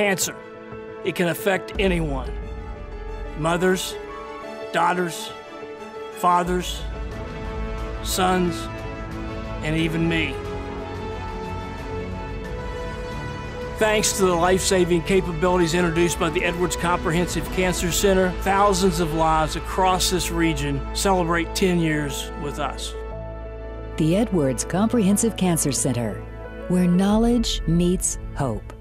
cancer. It can affect anyone mothers, daughters, fathers, sons, and even me. Thanks to the life saving capabilities introduced by the Edwards Comprehensive Cancer Center, thousands of lives across this region celebrate 10 years with us. The Edwards Comprehensive Cancer Center, where knowledge meets hope.